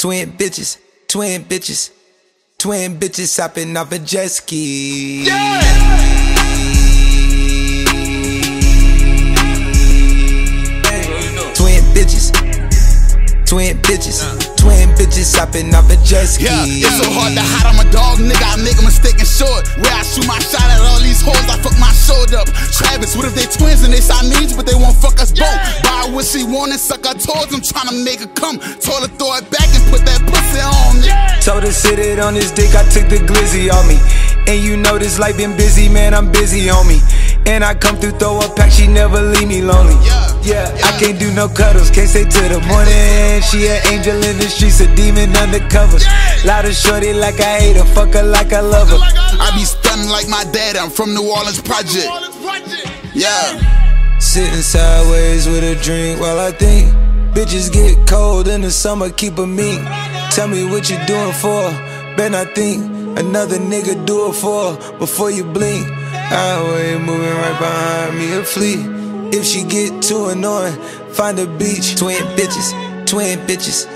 Twin bitches, twin bitches, twin bitches hopping off a jet ski. Twin bitches, twin bitches, twin bitches hopping off a jet ski. Yeah, it's so hard to hide. I'm a dog, nigga. I make a mistake and short. Where I shoot my shot at all these hoes, I fuck my shoulder up. Travis, what if they twins and they Siamese, but they won't fuck us both? Buy what she want and suck her toes. I'm tryna make her come. Told her throw it back and put that pussy on me. Told her sit it on his dick, I took the glizzy on me. And you know this life been busy, man, I'm busy on me. And I come through, throw a pack, she never leave me lonely. Yeah, Yeah, I can't do no cuddles, can't stay till the morning. She an angel in the streets, a demon undercover. Loud and shorty like I hate her, fuck her like I love her. I be stunning like my dad. I'm from New Orleans Project. Yeah. Sitting sideways with a drink while I think. Bitches get cold in the summer, keep a meat. Tell me what you doing for. Bet I think another nigga do it for before you blink. Highway moving right behind me a fleet. If she get too annoying, find a beach. Twin bitches, twin bitches,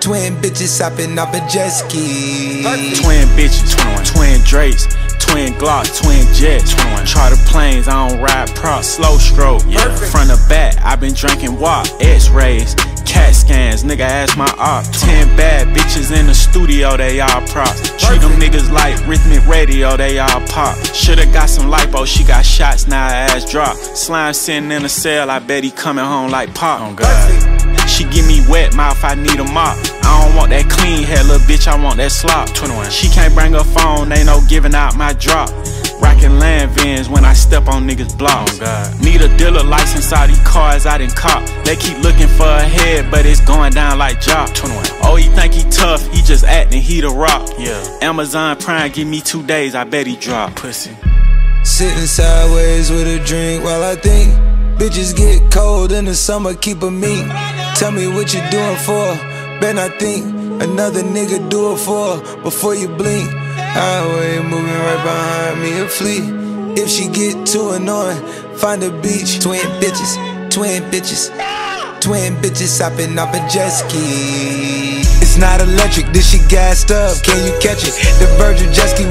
twin bitches hopping off a jet ski. Twin bitches, 21. twin Drakes, twin Glocks, twin jets, 21. Charter planes, I don't ride props, slow stroke, yeah. Front to back, i been drinking WAP, X-rays, CAT scans, nigga ask my op. Ten bad bitches in the studio, they all props. Treat them niggas like rhythmic radio, they all pop. Shoulda got some lipo, she got shots, now her ass drop. Slime sitting in a cell, I bet he coming home like pop. Oh God. She give me wet mouth, I need a mop. I don't want that clean hair, little bitch, I want that slop. 21. She can't bring her phone, ain't no giving out my drop. Rockin' Lanvins when I step on niggas' blocks. Oh, need a dealer license, all these cars I done cop. They keep looking for a head, but it's going down like job. 21. Oh, he think he tough, he just acting, he the rock. Yeah. Amazon Prime give me two days, I bet he drop. Pussy. Sitting sideways with a drink while I think. Bitches get cold in the summer, keep a meat. Tell me what you doing for. Bet I think another nigga do it for before you blink. Highway moving right behind me a fleet. If she get too annoying, find a beach. Twin bitches, twin bitches, twin bitches hopping off a jet ski. It's not electric, this shit gassed up. Can you catch it? The Virgin jet ski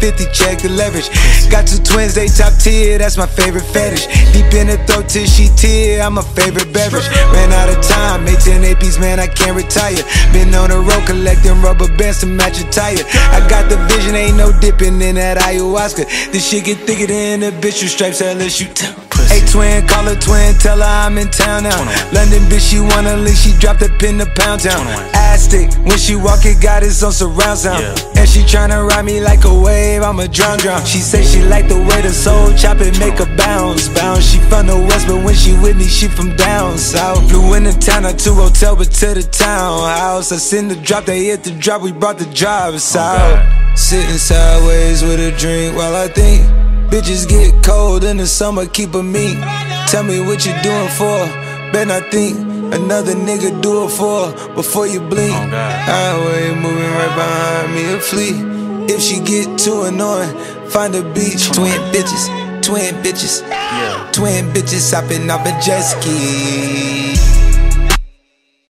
10150, check the leverage. Got two twins, they top tier, that's my favorite fetish. Deep in the throat till she tear, I'm a favorite beverage. Ran out of time, made 10 APs, man, I can't retire. Been on the road collecting rubber bands to match a tire. I got the vision, ain't no dipping in that ayahuasca. This shit get thicker than the bitch with stripes, unless you tell. Hey twin, call her twin, tell her I'm in town now. London bitch, she wanna leave, she dropped a pin to pound town. Ass stick, when she walk it got it on surround sound. And she tryna ride me like a wave, I'm a drown drown. She say she like the way the soul chop it make her bounce, bounce. She from the west, but when she with me, she from down south. Flew the town, not to hotel, but to the townhouse. I send the drop, they hit the drop, we brought the drivers oh, out. Sitting sideways with a drink while I think. Bitches get cold in the summer, keep a meat. Tell me what you doing for. Bet I think another nigga do it for before you blink. Oh, Highway moving right behind me a fleet. If she get too annoying, find a beach. Twin bitches, twin bitches, twin bitches hopping off a jet ski.